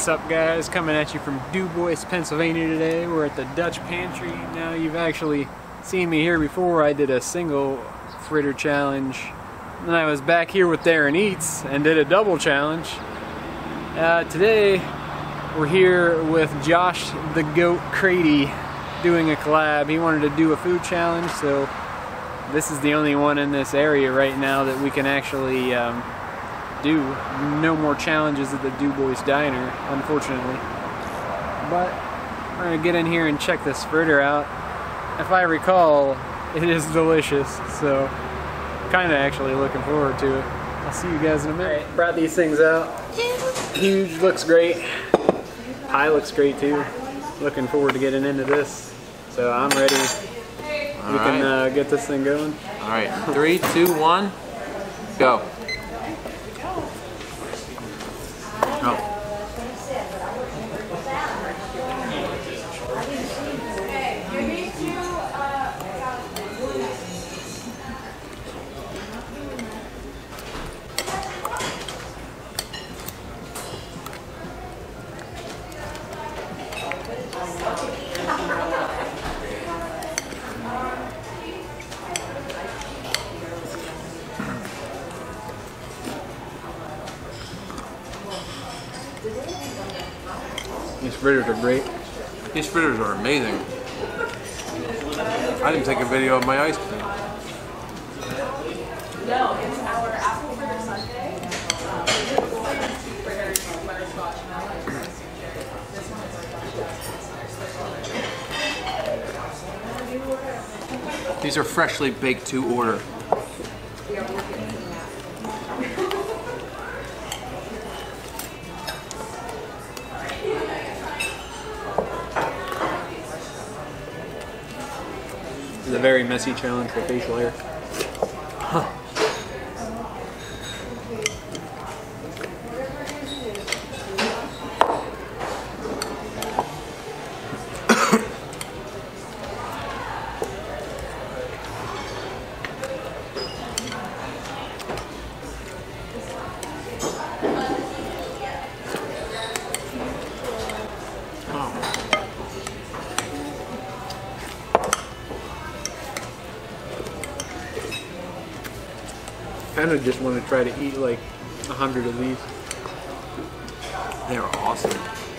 What's up guys? Coming at you from DuBois, Pennsylvania today. We're at the Dutch Pantry. Now you've actually seen me here before. I did a single fritter challenge. Then I was back here with Darren Eats and did a double challenge. Uh, today we're here with Josh the Goat Crady doing a collab. He wanted to do a food challenge so this is the only one in this area right now that we can actually um, do. No more challenges at the DuBois Diner, unfortunately. But we're gonna get in here and check this fritter out. If I recall, it is delicious, so kinda actually looking forward to it. I'll see you guys in a minute. Right, brought these things out. Huge, looks great. Pie looks great too. Looking forward to getting into this. So I'm ready. All we can uh, get this thing going. All right, three, two, one, go. Fritters are great. These fritters are amazing. I didn't take a video of my ice cream. No, it's our apple fritter sundae. These are freshly baked to order. Is a very messy challenge for facial hair. Kind of just want to try to eat like a hundred of these. They are awesome.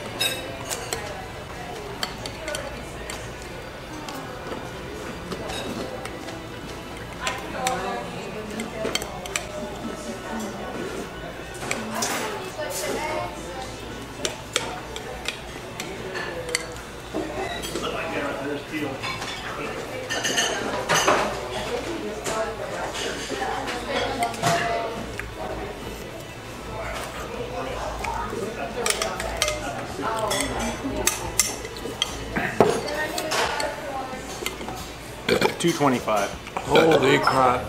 Two twenty-five. Holy crap.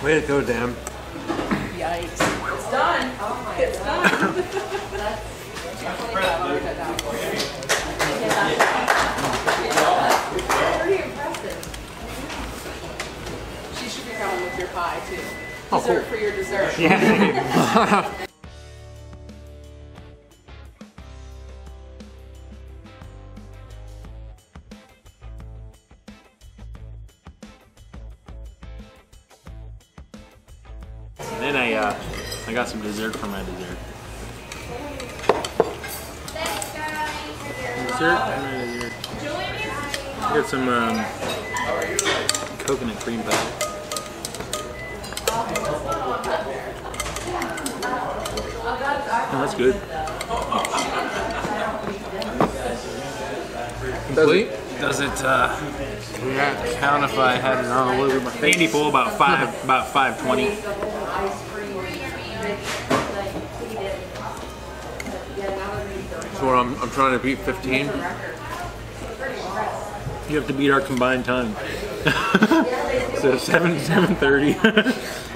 Way to go, Dan. Yikes. It's done. Oh it's done. Pretty impressive. She should be coming with your pie too. Oh, dessert for your dessert. Yeah. Then I uh, I got some dessert for my dessert. Dessert? I dessert. I got some um, coconut cream pie. Oh, that's good. Complete? Does it uh, count if I had it all over my face? Handy full about five, about five twenty. So I'm, I'm trying to beat 15. You have to beat our combined time. so seven seven thirty.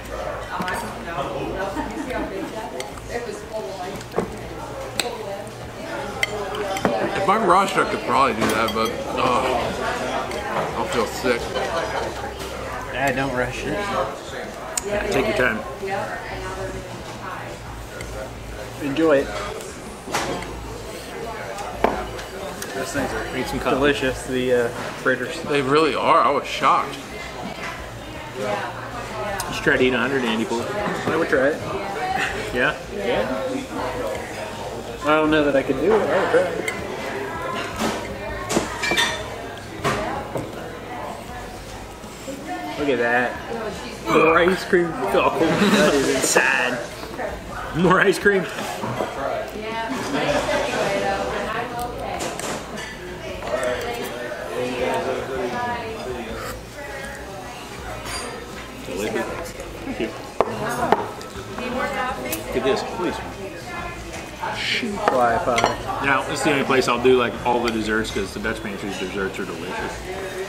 If I'm rushed, I could probably do that, but oh, I'll feel sick. Ah, don't rush it. Take your time. enjoy it. Those things are Need some delicious, the uh, fritters. They really are. I was shocked. Just try to eat 100 Andy Puhl. I would try it. Yeah? I don't know that I could do it. I would try it. Look at that. More ice cream. Oh. That is inside. More ice cream. You. Get this, please. Shoot Fly pie. Now, this is the only place I'll do like all the desserts because the Dutch Pantry's desserts are delicious.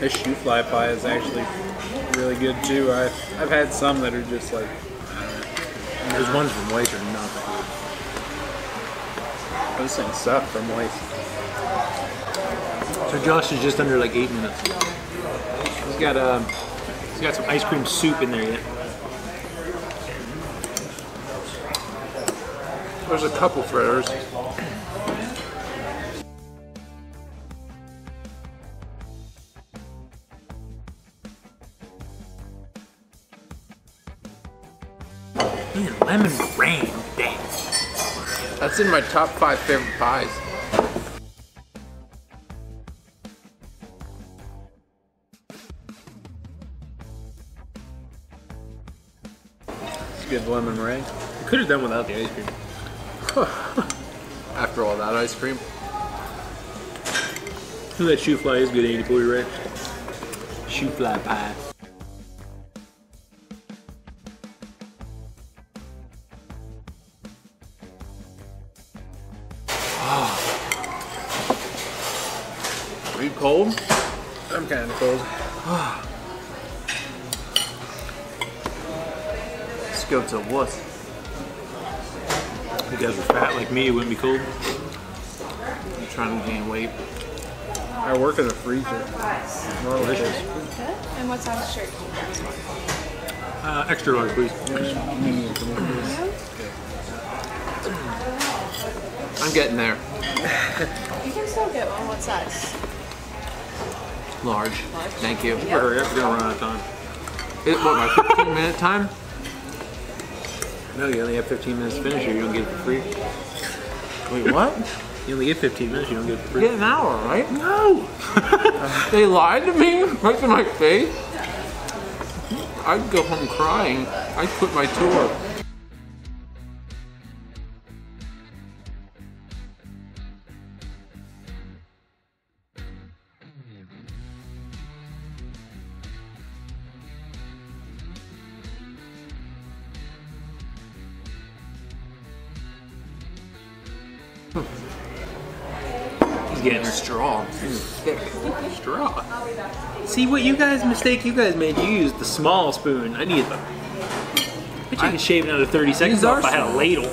This shoofly pie is actually really good too. I've, I've had some that are just like, There's ones from Waste are not that oh, this thing sucked from waste. So Josh is just under like eight minutes. He's got um, he's got some ice cream soup in there yet. There's a couple fritters. That's in my top five favorite pies. It's good lemon meringue. Could have done without the ice cream. After all that ice cream. Ooh, that shoofly is good, Andy. Pull your right. Shoofly pie. Are you cold? I'm kind of cold. Let's go to wuss. If you guys were fat like me, it wouldn't be cold. I'm trying to gain weight. I work in a freezer. Delicious. And what size shirt? Uh, extra large, please. I'm getting there. You can still get one. What size? Large. Thank you. Better hurry up, we're gonna run out of time. It, what, my 15 minute time? No, you only have 15 minutes to finish it. You don't get it for free. Wait, what? You only get 15 minutes. You don't get it for free. Get an hour, right? No. They lied to me right to my face. I'd go home crying. I'd quit my tour. He's getting strong. Straw. Thick. Straw. See what you guys mistake you guys made. You used the small spoon. I need the. I bet you could shave another 30 seconds off if I had a ladle.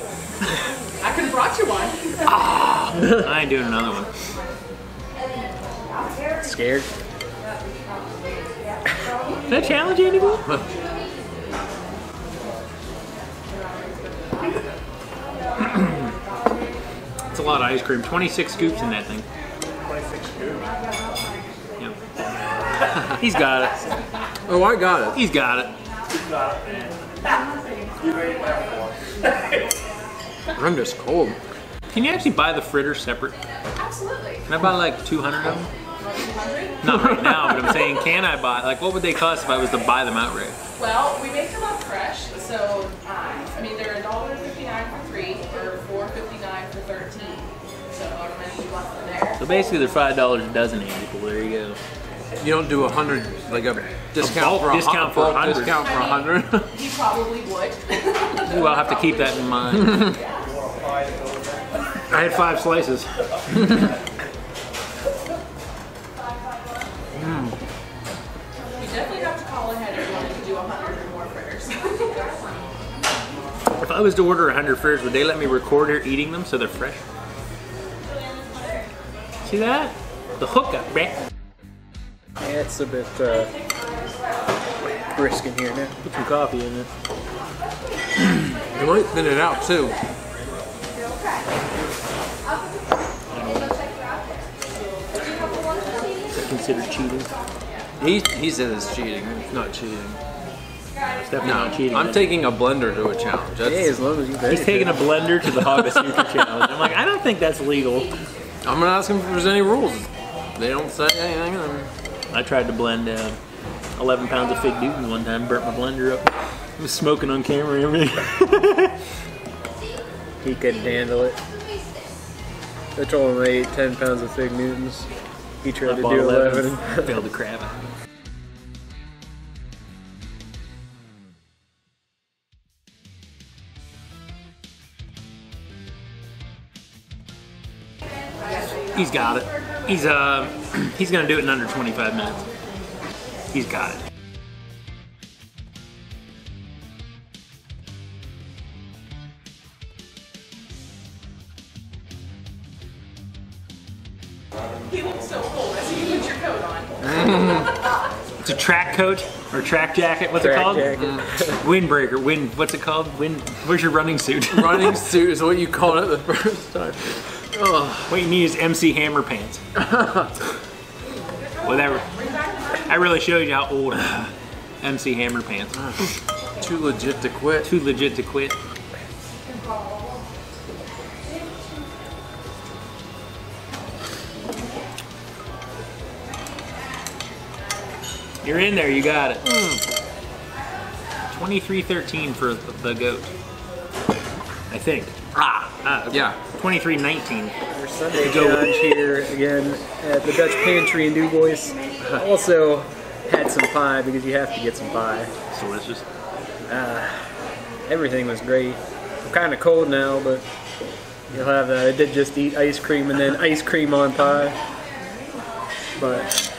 I could have brought you one. ah, I ain't doing another one. Scared? Is that challenge anymore? It's a lot of ice cream. 26 scoops in that thing. 26 scoops? Yep. He's got it. Oh, I got it. He's got it. I'm just cold. Can you actually buy the fritters separate? Absolutely. Can I buy like 200 of them? Not right now, but I'm saying, can I buy? Like, what would they cost if I was to buy them outright? Well, we make them up fresh, so So basically, they're five dollars a dozen, Andy. Well, there you go. You don't do a hundred, like a discount bulk for a discount for a hundred. discount for a hundred. He probably would. Ooh, I'll have to keep that in mind. I had five slices. Hmm. you definitely have to call ahead if you wanted to do a hundred or more fritters. If I was to order 100 fritters, would they let me record her eating them so they're fresh? See that? The hookup, bruh. Yeah, it's a bit, uh, brisk in here now. Put some coffee in it. You might thin it out too. Is that considered cheating? He, he says it's cheating. It's not cheating. It's definitely No, not cheating. I'm taking a blender to a challenge. That's, Hey, as long as you He's taking a blender to the Hogasuka challenge. I'm like, I don't think that's legal. I'm gonna ask him if there's any rules. They don't say anything. Then I tried to blend uh, 11 pounds of fig Newtons one time, burnt my blender up. I was smoking on camera and everything. He couldn't handle it. I told him I ate 10 pounds of Fig Newtons. He tried I to do 11, 11. failed the crap He's got it. He's uh he's gonna do it in under 25 minutes. He's got it. He looks so cold. I see you put your coat on. It's a track coat or track jacket. What's Track it called? jacket. Windbreaker. Wind. What's it called? Wind. Where's your running suit? running suit is what you called it the first time. What you need is MC Hammer pants. Whatever. I really showed you how old MC Hammer pants. are. Too legit to quit. Too legit to quit. You're in there. You got it. 2313 for the goat. I think. Ah, ah okay. Yeah. 2319. Our sundae challenge here again at the Dutch Pantry in Dubois. Also had some pie because you have to get some pie. Delicious. Everything was great. I'm kind of cold now, but you'll have that. I did just eat ice cream and then ice cream on pie. But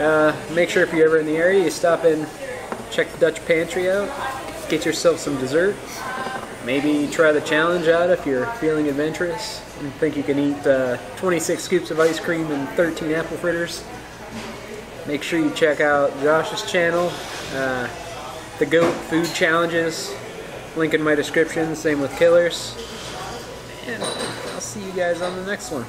uh, make sure if you're ever in the area, you stop in, check the Dutch Pantry out, get yourself some dessert. Maybe try the challenge out if you're feeling adventurous and think you can eat uh, 26 scoops of ice cream and 13 apple fritters. Make sure you check out Josh's channel, uh, the Goat Food Challenges. Link in my description, same with Killers. And I'll see you guys on the next one.